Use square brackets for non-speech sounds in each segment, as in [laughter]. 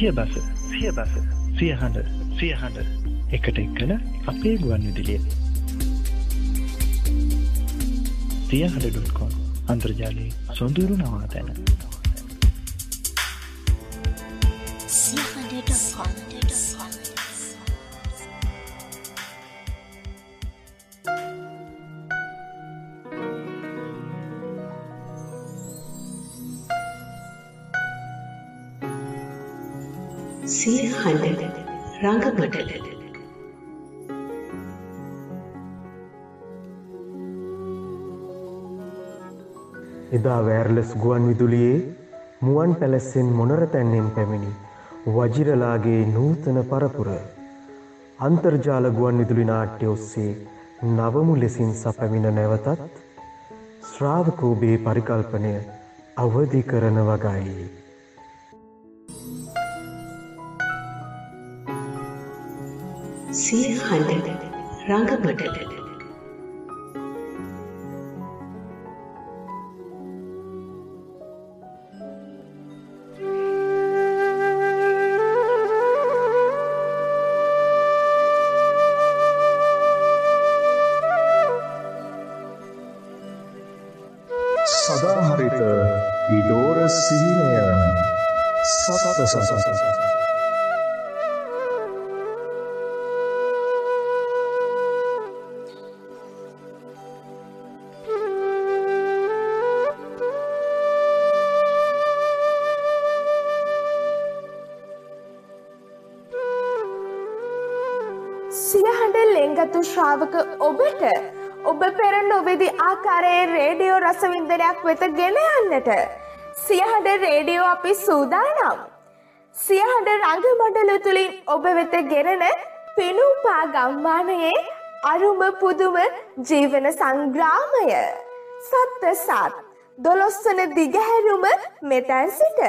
සිය බස සිය බස සියහඬ සියහඬ එකට එක්කල අපේ ගුවන් විදිලිය. සියහඬ.කොම් අන්තර්ජාලයේ සොඳුරු නවාතැන සිය හඬ රඟමඩල එදා වෑර්ලස් ගුවන් විදුලියේ මුවන් පැලැස්සෙන් මොනර තැන්නෙන් පැමිණි වජිරලාගේ නූතන පරපුර අන්තර්ජාල ගුවන් විදුලි නාට්‍ය ඔස්සේ නවමු ලෙසින් සපැමිණ නැවතත් ශ්‍රාවකෝබේ පරිකල්පනය අවධි කරන වගයි. සිය හඬ රඟමඩල සදාහරිත ඉඩෝර සිහිනය. සතත සසස ශ්‍රාවක ඔබට ඔබ පෙර නොවෙදි ආකාරයේ රේඩියෝ රසවින්දනයක් වෙත ගෙන යන්නට. සියහඬ රේඩියෝ අපි සූදානම්. සියහඬ රංග මඩල තුළින් ඔබ වෙත ගෙරන පිනුපා ගම්මානයේ අරුම පුදුම ජීවන සංග්‍රාමය. සත්ත සත් දොළොස්වන දිගහැරුම මෙතැන් සිට.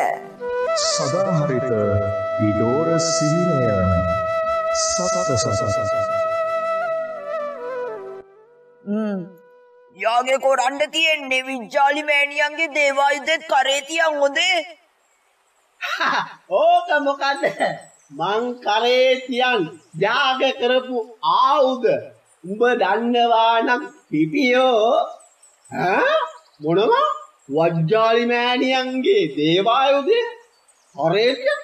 සදාහරිත ඉඩෝර සිහිනය සතත සසස යාගේ කොරන්ඩ තියෙන්නේ විජ්ජාලි මෑණියන්ගේ දේවායුධෙත් කරේතියන් හොදේ [laughs] ඕක මොකක්ද මං කරේතියන් ජාග කරපු ආවුද උඹ දන්නවානම් පිපියෝ. මොනවා? වජ්ජාලි මෑණියන්ගේ දේවායුදය කරේතිය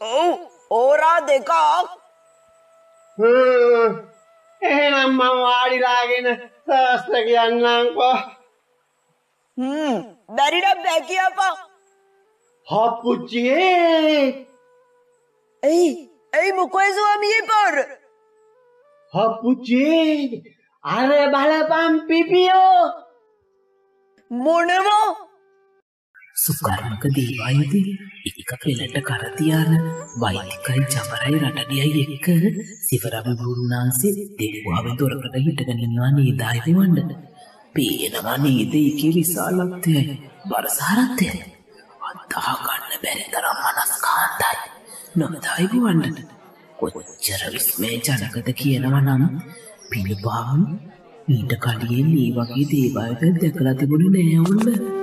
ඔව් ඕරා දෙකක් එහෙනම් මං වාඩිලාගෙන සස්ත කියන්නංකෝ බැරිඩ බැකියපා හප්පුච්චියේ ඇයි ඇයි මොකොයි ස්වාමියේ පාර? හප්පුච්චේ අර බලපම් පිපියෝ. මොනවා සුකර්මක දේවායුද එක පෙළට කරතියාන වෛතිකයි ජමරයි රටඩියයි එක්ක සිවරම බුරුණන්සේ දෙක්වාවෙන් තොරකට හිටගනින්වා නේදායිති වන්නට පේනවා නේද එක විශාලත්වයයි බරසාරත්වය අත්තාගන්න බැරි තරම් මනස්කාන්තයි නොමදායිපු වන්නට කොච්චර විස්මේ ජනකත කියනව නම් පිළිපාවන් ඊට කලියෙන් ඒ වගේ දේවායත දැකලා තිබුණ නෑවුන්න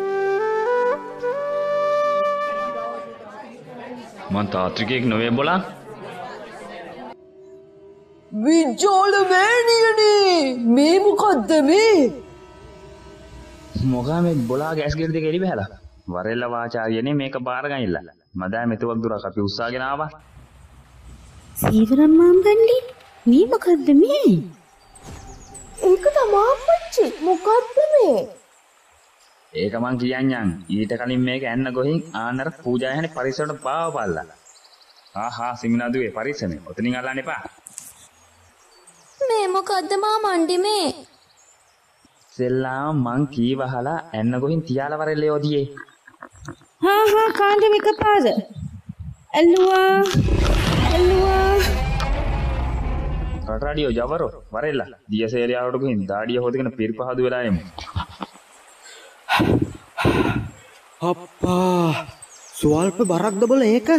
මන් තාත්‍රිකයෙක් නොවේ බොලා. විජ්ජෝල මෑණියනේ මේ මොකක්ද මේ? මොකා මේ බොලා ගෑස් ගෙඩි දෙක එලි බහැලා? වරෙල්ල වාචාර්යනේ මේක බාරගනින්න මදා මෙතුවක් දුරක් අපි උත්සාහගෙන ආවා. සීවරම් මාම්ගන්ඩි මේ මොකද්ද මේ? ඒක තමා පච්චි මොකක්ද මේ ඒක මං කියන්නම් ඊට කලින් මේක ඇන්න ගොහින් ආනර පූජායහනේ පරිසරට පාව පල්ලා. ආහා සිමිනාදුවේ පරිසරනේ ඔතනින් අල්ලන්න එපා. මේ මොකද්ද මා මණ්ඩි මේ? සෙල්ලාම මං කීවහලා ඇන්න ගොහින් තියාලා වරෙල්ලේ ඔදියේ හා හා කාන්දම එකපාර ඇල්ලුවා. ඇල්ලුවා රටඩියෝ ජවරෝ වරෙල්ලා. දියසේලියාවට ගිහින් දාඩිය හොදගෙන පිරිපහදු වෙලා එමු අප්පා ස්වල්ප බරක්ද බොල ඒක?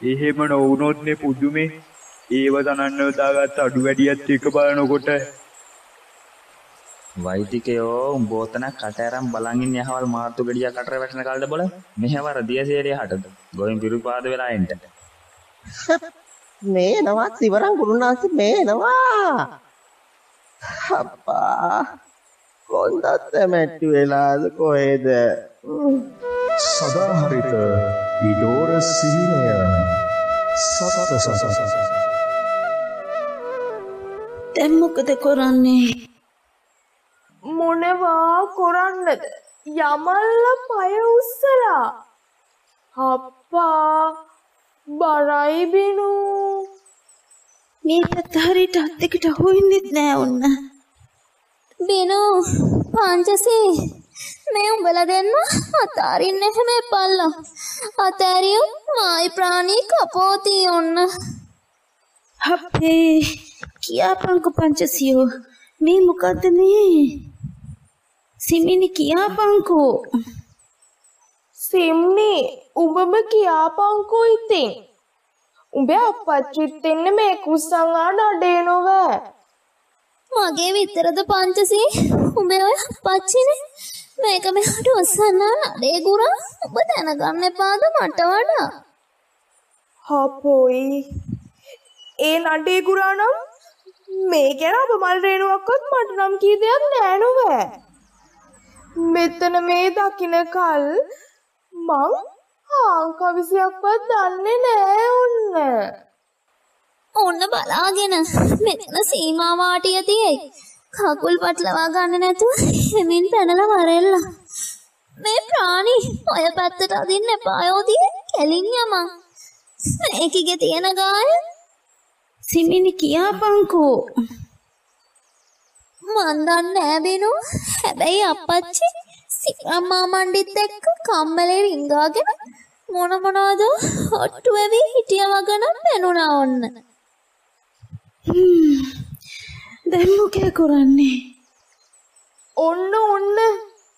එහෙම නොවුනොත්නේ පුදුමේ. ඒව තනන්න යොදාගත් අඩු වැඩියත් එක බලනකොට. වෛදිකයෝ උඹ ඔතන කට අරන් බලන් ඉන්නේ යහවල් මාර්තු ගෙඩියක් අතර වැටෙන කාලෙද බල? මෙහෙවර දියසේරිය හටද? ගොයින් පිරුපාද වෙලා එන්න. [laughs] මේනවා සිවරන් ගුරුනාන්ස මේනවා අප්පා කොන්දත් මැට්ටි වෙලාද කොහෙද? සදාහරිත ඉඩෝර සිහිනය සත්ත සසස. දැන් මොකද කරන්නේ? මොනවා කොරන්නද? යමල්ල පය උස්සලා. අප්පා බරයි බිනු මේ පැත්ත හරියට අත් දෙකට අහුවෙන්නෙත් නෑ ඔන්න. බිනෝ පංචසී මේ උඹලා දෙන්න අතාරින්න එහෙම එපල්ලා. අතෑරියොත් මායි ප්‍රාණී කපෝතිී ඔන්න. අපේ කියාපංකු පංචසියෝ. මේ මොකක්ද මේ? සිමිනි කියාපංකෝ. සිම්නි උඹම කියාපංකෝ ඉතින් උඹේ අපච්චිත් එන්න මේ කුස්සංආ නඩේ නොවෑ. මගේ විතරද පංචසී? උඹේ ඔය පච්චිනේ මේක මෙහාට ඔස්සන්නා නඩේ ගුරා? ඔබ දැනගන්න එපාද මට වඩා? හපොයි. ඒ නඩේ ගුරා නම් මේ ගැන අප මල් රේනුවක්කොත් මට නම් කී දෙයක් නෑනුවෑ මෙතන මේ දකින කල් මං හාංකවිසියක්වත් දන්නේ නෑ ඔන්න. ඔන්න බලාගෙන මෙතන සීමාවාටිය තියෙයි. කකුල් පටලවා ගන්න නැතුව හෙමින් පැනලා වරෙල්ලා. මේ ප්‍රාණි ඔය පැත්තට අදින්න එපායෝදිය කෙලින් යමන්. මේකිගෙ තියෙන ගාය. සිමිනි කියාපංකෝ. මන් දන්නේ නෑ බිනු. හැබැයි අප්පච්චි සිරම්මා මණ්ඩිත් එක්ක කම්මලේ රිංගාගෙන මොන මොනවද ඔට්ටු වෙවි හිටිය වගන පෙනුණා ඔන්න. දැන් මොකෑ කරන්නේ? ඔන්න ඔන්න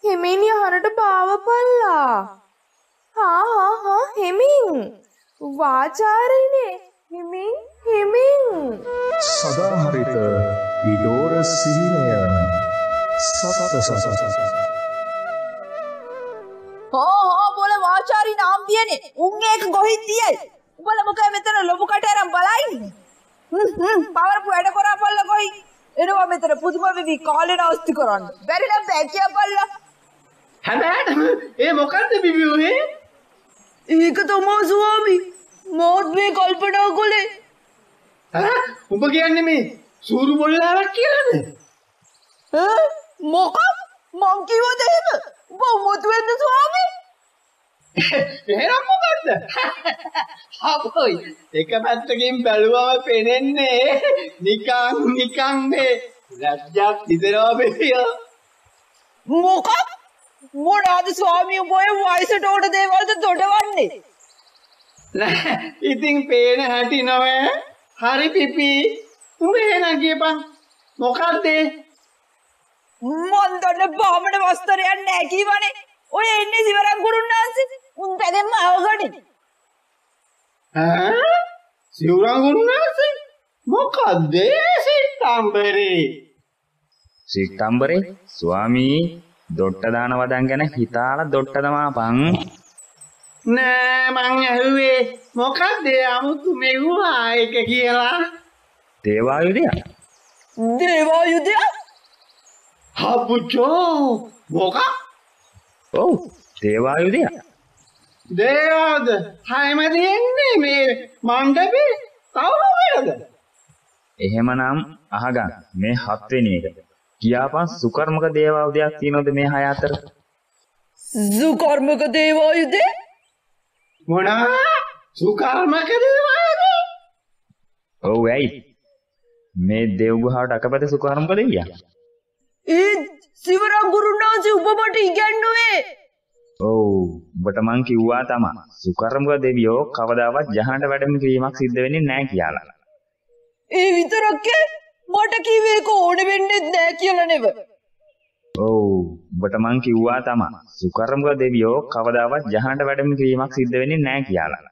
හෙමිනි හරට පාවපල්ලා හා හා හා හෙමින්. වාචාරයිනේ හෙමින් හෙමින්. සදාහරිත ඉඩෝර සිහිනය සත්ත සසස හෝ හෝ වාචාරී නාම් තියනේ උන් ඒක ගොහින් තියයි උඹල මොකද මෙතන ලොබු කටරම් බලයින්නේ පවරපු වැඩ කරා පල්ල කොයි එනවා මෙතන පුදුම වෙවි කාලේ නාස්ති කරන්න. බැරි නම් බෑ කියා පල්ලා. හැබැයි ඒ මොකද්ද බිබියෝනේ ඒක තමා ස්වාමි? මෝත් මේ කල්පනා කොලේ ඈ? උඹ කියන්නේ මේ සූරු මොල්ලාවක් කියලාද? ඈ? මොකක්? මං කිව්වද එහෙම? උඹ උමුතු වෙන්න ස්වාමි එහෙනම් මොකද්ද අපෝයි එක පැත්තකින් බැලුවම පෙනෙන්නේ නිකන් නිකන් මේ ලැජ්ජාක් හිතෙනවා බෙලියෝ මොකක්? මොනාද ස්වාමී උඹ ඔය වයසට ඕට දේවල්ද දොඩවන්නේ? නෑ [laughs] ඉතින් පේන හැටි නොවේ. හරි පිපි. උඹ එහෙනම් කියපන්. මොකද්ද? මන් දන්න බාමන වස්තරයක් නෑ කීවනේ ඔය එන්නේ සිවරන් ගුරුන්නාන්සේ උන් පැදෙන්න අවගඩ. ඈ? සිවුරන් ගුරුනාන්සේ මොකද්ද සිතම්බරේ සික්තම්බරේ ස්වාමී දොට්ට දාන වදන් ගැන හිතාලා දොට්ට දමාපන් නෑ මං ඇහුවේ මොකක්ද අමුතු මෙව්වා එක කියලා? දේවායුධයක් දේවායුධයක් හපුචෝ මොකක්? ඔව් දේවායුධයක් දේවාද? හයම තියෙන්නේ මේ මණ්ඩපේ කවුරු කියලාද එහෙමනම් අහගන්න. මේ හත්වෙනි එක. කියාපන් සුකර්මක දේවායුධයක් තියෙනවද මේ හය අතර? සුකර්මක දේවායුධය? මොනා? සුකර්මක දේවායුධ? ඔව් ඇයි? මේ දෙව්ගුහාවට අකපැත සුකර්මක දෙවියා ඒ සිවරන් ගුරුන්නාන්සේ උඹ මට ඉගැන්නුවේ ඔව් ඔබට මං කිව්වා තමා සුකර්මක දෙවියෝ කවදාවත් ජහනට වැඩම කිරීමක් සිද්ධ වෙන්නේ නැහැ කියලා. ඒ විතරක්කේ මට කිව්වේ ඒක ඕන වෙන්නේ නැහැ කියලා නෙව. ඔව් ඔබට මං කිව්වා තමා සුකර්මක දෙවියෝ කවදාවත් ජහනට වැඩම කිරීමක් සිද්ධ වෙන්නේ නැහැ කියලා.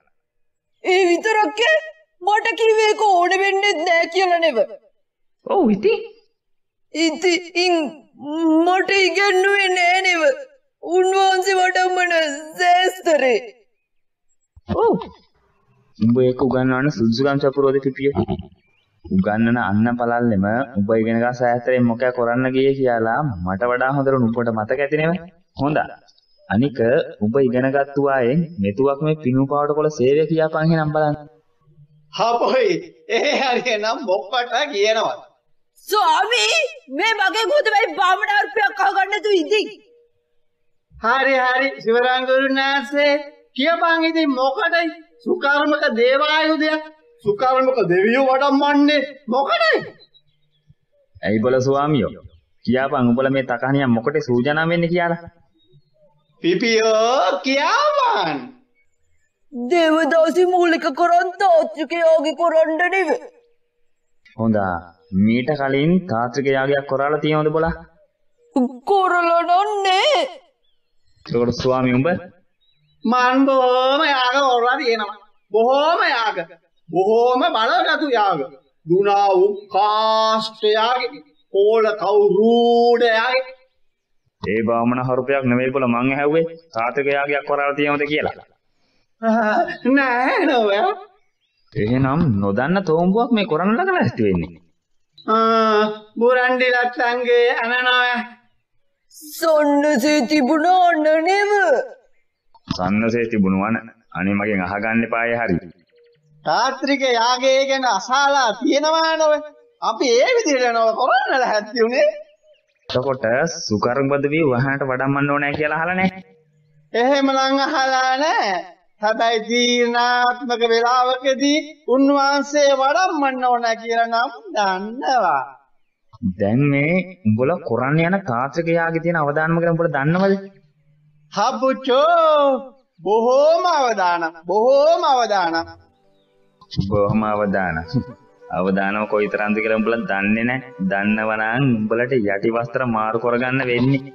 ඒ විතරක්කේ මට කිව්වේ ඒක ඕන වෙන්නේ නැහැ කියලා නෙව. ඔව් ඉතින් ඉතින් මට ඉගැන්නුවේ නෑනෙව උන්වහන්සේ වඩම්මන සෑස්තරේ. ඔව්. උඹ ඒක උගන්වන්න සුදුසුකම් සපුරෝද පිපිය උගන්නන අන්න පළල්ලෙම උඹ ඉගෙන ගන්න සෑස්තරයෙන් මොකක් කරන්න ගියේ කියලා මට වඩා හොඳට නුඹට මතක ඇති නෙවෙයි හොඳයි අනික උඹ ඉගෙනගත්තු අයෙන් මෙතුවක් මේ පිණුපාවට කොළ සේවය කියාපන් එහෙනම් බලන්න. හපොයි ඒ හරිය නම් මොක්කට කියනවා. ස්වාමී මේ මගේ ගුදමයි බාමනාර්පයක් අහගන්න තු ඉදින් හරි හරි. සිවරංගුරුන් වහන්සේ කියපන් ඉතින් මොකටයි? සුකර්මක දේවායුධයක්. සුකර්මක දෙවියෝ වඩම්මන්නේ මොකටයි? ඇයි බල ස්වාමියෝ? කියාපන් උඹලා මේ තකහනියක් මොකටද සූජානම් වෙන්නේ කියලා? පිපියෝ කියාපන් දේවදාසි මූලික කරන් තාත්්‍රිකයාගේ කොරන්ඩ නෙව හොඳා. මීට කලින් තාත්‍රික යාගයක් කොරාලා තියෙනවද බොලා? කොරලනන්නේ එතකොට ස්වාමී උඹ? මන් බොහෝම යාග ඔරලා තියෙනවා. බොහෝම යාග. බොහෝම බලගතු යාග. දුනා වූ කාෂ්ටයාගේ පෝල කවුරූඩයාගේ. ඒ බාමන හරුපයක් නෙවෙයි බොල මං ඇහුවේ. තාත්‍රික යාගයක් කොරාලා තියෙනවද කියලා. නෑ නොව එහෙනම් නොදන්න තෝම්බුවක් මේ කොරන්න ළඟ ලැස්ති වෙන්නේ. බුරන්ඩි ලත්තන්ගේ අනනොය සොන්නසේ තිබුණ ඔන්න නෙව සන්නසේ තිබුණුවන අනේ මගෙන් අහගන්න පාය හරි. තාත්‍රික යාගේ ගැන අසාලා තියෙනවා නොව අපි ඒ විදිහට නොව කොරන්න ලැහැත්ති උනේ? එතකොට සුකර්මබද වී වහනට වඩම්මන්න ඕනෑ කියලා අහලා නැහැ. එහෙම නම් අහලා නැහැ. හැබැයි තීරණාත්මක වෙලාවකදී උන්වහන්සේ වඩම්මන්න ඕන කියලා නම් දන්නවා. දැන් මේ උඹලා කරන්න යන තාත්‍රික යාගේ තියෙන අවදානම ගැන උඹලා දන්නවද? හබ්බුචෝ බොහෝම අවදාන බොහෝම අවදාන බොහොම අවදාන අවදානම කොයිතරම්ද කියලා උඹලා දන්නේ නැහැ. දන්නව නම් උඹලට යටි වස්ත්‍ර මාරු කරගන්න වෙන්නේ.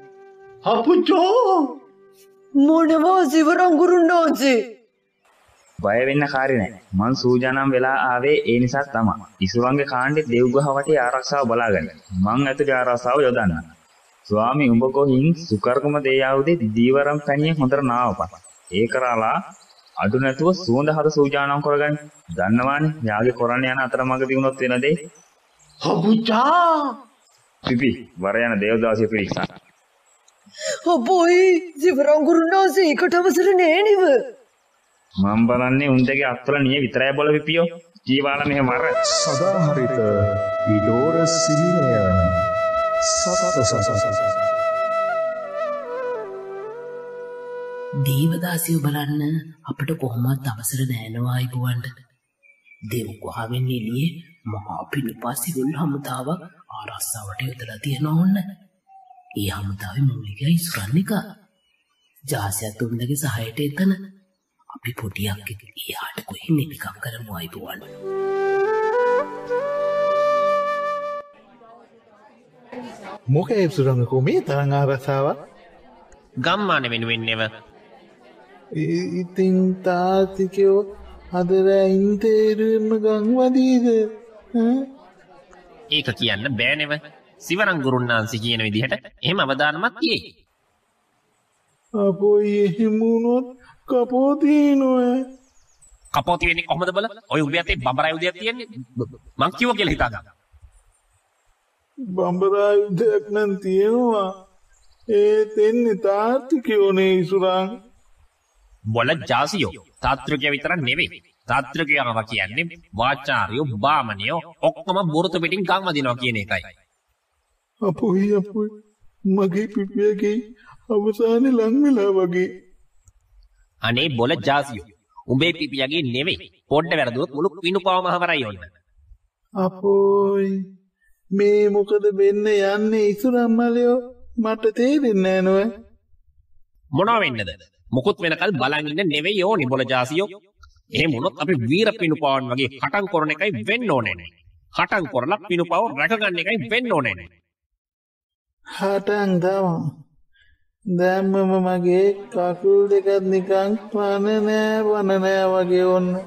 හබ්බුචෝ මොනවා සිවරංගුරුන් වහන්සේ බය වෙන්න කාරි නෑ. මං සූජානම් වෙලා ආවේ ඒ නිසා තමයි ඉසුරංගේ කාණ්ඩේ දෙව්ගහ වටේ ආරක්ෂාව බලාගන්න මං ඇතුලේ ආරක්ෂාව යොදන්න. ස්වාමි උඹ කොහින් සුකර්කම දේයාවුදේ දීවරම් පැණිය හොඳට නාවපන්. ඒ කරාලා අඩු නැතුව සුවඳ හද සූජානම් කරගන්න. දන්නවානේ යාගේ කරන්න යන අතරමඟදී වුණොත් වෙන දේ හබුචා පිපි වර යන දේවදාසිය පිරික්සා අපොයි සිවරංගුරුන් වහන්සේ එකට අවසර නෑනිව මම බලන්නේ උන්දගේ අත්වල නිය විතරයි බොල පිපියෝ ජීවාල මෙහෙ මර සදාහරිත විඩෝර සිහිනය සත්ත සසස දේවදාසිය බලන්න අපට කොහොමත් අවසර නෑනවා අයිබුවන්ට දෙව් ගුහාවෙන් එළියේ මහා පිණිපා සිරුල් හමුදාවක් ආරස්සාවට යොදලා තියෙනවා ඔන්න. ඒ හමුදාවේ මූලිකයි ඉසුරන් එක. ජාසයත් උන්දගේ සහයට එතන අපි පොඩියක් එයාට කොහෙන් නිකක් කරමු අයිබුවන්. මොකේ සුරංගකෝ මේ තරං ආරසාාවක් ගම්මාන වෙනුවෙන්නෙව. ඉතින් තාතිකයෝ හදරැයින් තේරුවම ගංවදීද? ඒක කියන්න බෑනෙව. සිවරංගුරුන්නාන්සි කියන විදිහට එහෙම අවධානමත් තියේ. අපොයි එහෙමුණොත් කපෝතිීනුව කපෝති වෙන්නේ කොහොමද බල? ඔය උඹ යතේ බඹරා යුදයක් තියෙන්නේ. මං කිව්ව කියලා හිතාගන්න. බඹරා යුද්ධයක් නම් තියෙනවා. ඒත් එන්නේ තාර්ථිකයෝනේ ඉසුරං බොල ජාසියෝ. තාත්‍රිකය විතරක් නෙවෙයි. තාත්‍රිකයව කියන්නේ වාචාර්යෝ බාමනියෝ ඔක්කොම බොරුතු පිටින් ගම් වදිනවා කියන එකයි. අපොයි අපොයි මගේ පිපියගේ අවසාන ලං වෙලා වගේ අනේ බොල ජාසියෝ. උඹේ පිපියගේ නෙවෙයි පොඩ්ඩ වැරදුවොත් මුළු පිණුපාවම හවරයි ඔන්න අපෝයි. මේ මොකද වෙන්න යන්නේ ඉසුරම්මලයෝ? මට තේරෙන්නේ නෑ නෝ මොනවා වෙන්නද? මොකුත් වෙනකල් බලන් ඉන්න නෙවෙයි ඕනි බොල ජාසියෝ. එහෙම වුණොත් අපි වීර පිණුපාවන් වගේ කටන් කරන එකයි වෙන්න ඕනේ. නේ කටන් කරලා පිණුපාව රැකගන්න එකයි වෙන්න ඕනේ. නේ හටන් තමා දැම්මම මගේ කකුල් දෙකත් නිකං පන නෑ වන නෑ වගේ ඔන්න.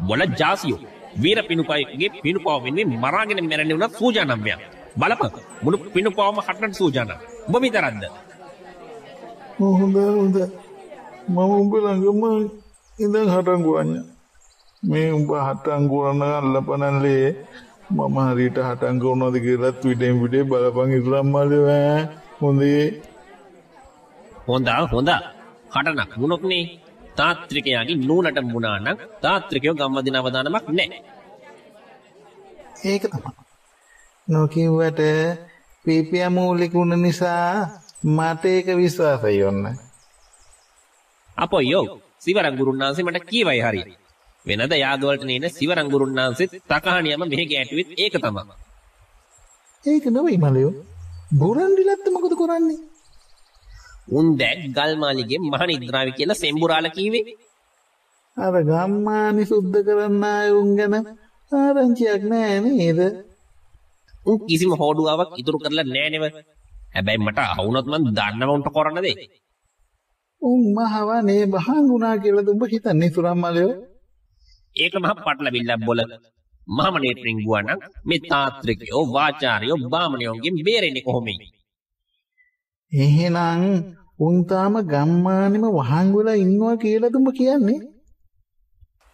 බොල ජාසියෝ වීර පිණුපායකගේ පිණුපාව වෙන්නේ මරාගෙන මැරෙන්නේ වුණා සූජානම්යක් බලපන් මුළු පිනුපවම හටනට සූජානම්. ඔබ විතරක්ද? හොඳ හොඳ. මම උඹ ළඟම ඉඳන් හටන් ගුවන්න මේ උඹ හටන් ගුවන අල්ලපනල්ලේ මම හරියට හටන් ගුවනවද කියලත් විටෙන් විටේ බලපන් ඉතුරම්මලව හොඳේ හොඳා හොඳා හටනක් වුණොත්නේ තාත්‍රිකයාගේ නූනට මුණා නම් තාත්‍රිකයෝ ගම්මදින අවදානමක් නැහැ. ඒක තමයි. නොකිව්වට පීපියා මූලික වුණ නිසා මට ඒක විශ්වාසයි ඔන්න. අපෝ යෝ සිවරන් ගුරුන්නාන්සේ මට කීවයි හරි. වෙනද යාගවලට නේන සිවරන් ගුරුන්නාන්සෙත් තකහණියම මෙහෙ ගැටුවෙත් ඒක තමයි. ඒක නෙවෙයි මලයෝ. බුරන්ඩිලත්ත මොකද කරන්නේ? උන් දැන් ගල්මාලිගේ මහ නිද්‍රාවි කියලා සෙම්බුරාල කීවේ. අර ගම්මානි සුද්ධ කරන්න උන් ගැන ආරංචියක් නෑ නේද? උන් කිසිම හෝඩුවාවක් ඉතුරු කරලා නෑ නෙව. හැබැයි මට අහුනොත් මං දන්නව උන්ට කරන්න දෙයි. උන් මහවනේ බහංගුණා කියලා දුඹ හිතන්නේ සුරම්මලයෝ. ඒක මහ පටලවිල්ලක් බොල. මහම නේත්‍රින් ගුවනම් මේ තාත්‍රිකයෝ වාචාරයෝ බාමණයෝගෙන් බේරෙන්නේ කොහොමද? එහෙනම් උන් තාම ගම්මානෙම වහංගු වෙලා ඉන්නවා කියලාද උඹ කියන්නේ?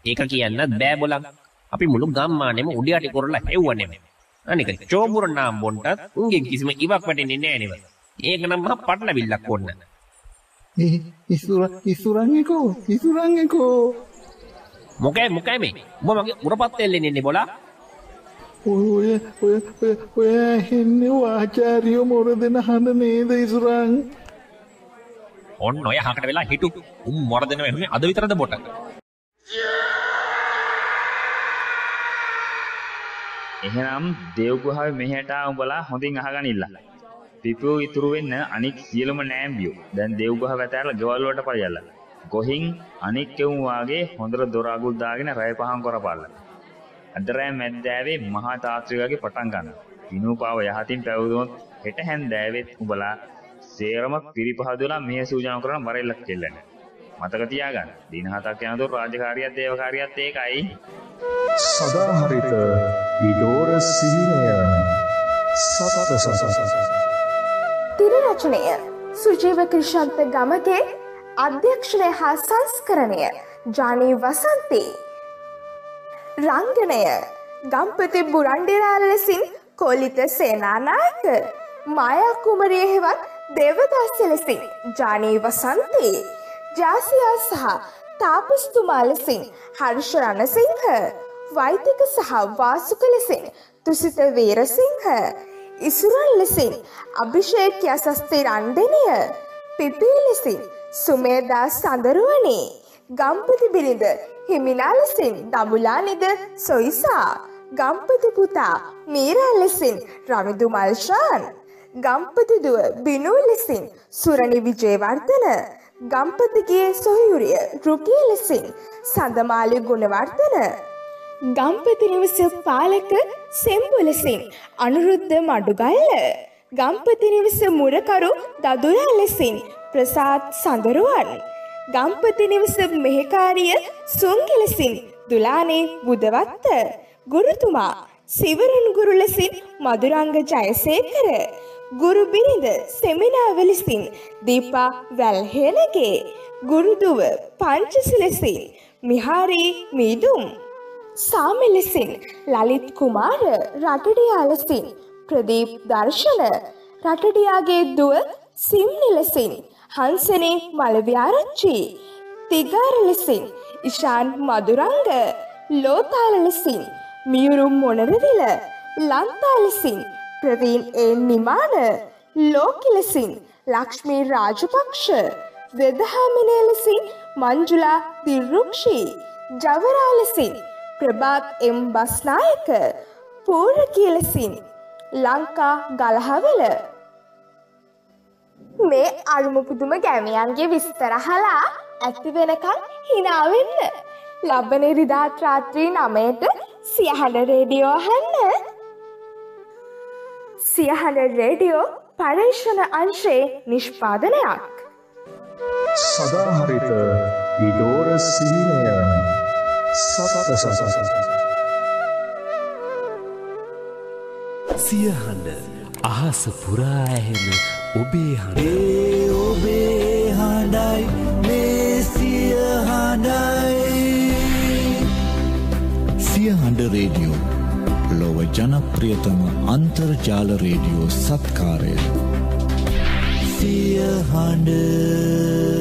ඒක කියන්නත් බෑ බොලක්. අපි මුළු ගම්මානෙම උඩ යටි කරලා හෙව්වනේ. අනික චෝමුර නාම් බොන්ටත් උන්ගෙන් කිසිම ඉවක් වැටෙන්නේ නෑ නෙව. ඒක නම් මහ පටලවිල්ලක් ඕන්න. ඉසුර ඉසුරංගේකෝ ඉසුරංගේකෝ මොකෑ මොකෑ මේ උඹ මගේ උරපත් එල්ලෙන් ඉන්නේ බොලා ඔය ඔය ඔය ඔය හෙන්නේ ආචාර්යෝ මොර දෙන හඬ නේද ඉසුරං ඔන්න ඔය හකට වෙලා හිටු උම් මොර දෙන වෙනුනේ අද විතරද බොට එහෙනම් දේව්ගුහාවේ මෙහෙට උඹලා හොඳින් අහගනින්න. පිපුව ඉතුරු වෙන්න අනික් සියලුම නෑම්බියෝ දැන් දේව්ගුහාව ඇතැරලා ගෙවල් වලට පරියල්ලා. ගොහින් අනික් කෙවුම් වාගේ හොඳට දොර අගුල් දාගෙන රැය පහන් කරපාලා. අද රෑ මැද්දෑවේ මහා තාත්‍රිකගේ පටන් ගන්න. විනූපාව යහතින් පැවදුනොත් හෙට හැන්දෑවෙත් උඹලා සේරම පිරිපහදුලා මේ සූජාන කරන මරෙල්ලක් කෙල්ලන්න. මතක තියාගන්න. දින හතක් යනකොට රාජකාරියත් දේවකාරියත් ඒකයි. සදාහරිත විඩෝර සිහිනය සත්ත තිර රචනය සුජීව ක්‍රිෂන්ත ගමගේ අධ්‍යක්ෂණය හා සංස්කරණය ජානී වසන්තී රංගනය ගම්පති බුරන්ඩිරාල ලෙසින් කොලිත සේනානායක මායා කුමරිය හෙවත් දේවදාස ලෙසින් ජානී වසන්තී ජාසියා සහ තාපස්තුමා ලෙසින් හර්ෂ රණසිංහ වෛදික සහ වාසුක ලෙසින් තුසිත වීරසිංහ ඉසුරන් ලෙසින් අභිෂේක යසස්ති රන්දනිය පිපී ලෙසින් සුමේදා සඳරුවනේ. ගම්පති බිරිඳ හිමිනා ලෙසින් දඹුලානිද සොයිසා. ගම්පති පුතා මීරා ලෙසින් රමිදු මල්ෂාන්. ගම්පති දුව බිනූ ලෙසින් සුරණි විජේවර්ධන. ගම්පතිගේ සොහයුරිය රුකිය ලෙසින් සඳමාලි ගුණවර්ධන. ගම්පති නිවස පාලක සෙම්බු ලෙසින් අනුරුද්ධ මඩුගල්ල. ගම්පති නිවස මුරකරු දදුරා ලෙසින් ප්‍රසාත් සඳරුවන් ගම්පති නිවස මෙහෙකාරිය සුංගලසින් දුලානේ බුදවත්ත. ගුරුතුමා සිවරුන් ගුරු ලෙසින් මදුරංග ජයසේකර. ගුරු බිරිඳ සෙමිනාවලසින් දීපා වැල්හෙනගේ ගුරුදුව පංචසිලසින් මිහාරී මීදුම්. සාමලෙසින් ලලිත් කුමාර රටඩියාලසින් ප්‍රදීප් දර්ශන. රටඩියාගේ දුව සිම්නිලසින් හංසනේ මලව්‍යාරච්චි තිගාර ලෙසින් ඉශාන් මදුරංග ලෝතාල ලෙසින් මියුරුම් මොනරවිල ලන්තා ලෙසින් ප්‍රවීන් ඒ නිමාන ලෝකි ලෙසින් ලක්ෂ්මී රාජපක්ෂ වෙදහාමිනය ලෙසින් මංජුලා දිර්රුක්ෂී ජවරා ලෙසින් ප්‍රභාත් එම් බස්නායක පූරකිය ලෙසින් ලංකා ගලහවල මේ අරුමපුදුම ගැමියන්ගේ විස්තරහලා ඇති වෙනකන් හිනාවෙන්න. ලබන ඉරිදාත් රාත්‍රී නමයට සියහඬ රේඩියෝ හන්න. සියහඬ රේඩියෝ පර්ේෂණ අංශයේ නිෂ්පාදනයක්. සදාහරිත විඩෝර සිහිනය සත්ත සසස සිය හඬ අහස පුරා ඇහෙන ඔබේ හඬ ඒ ඔබේ හඬයි මේ සිය හඬයි. සිය හඬ රේඩියෝ ලොව ජනප්‍රියතම අන්තර්ජාල රේඩියෝ සත්කාරය. සිය හඬ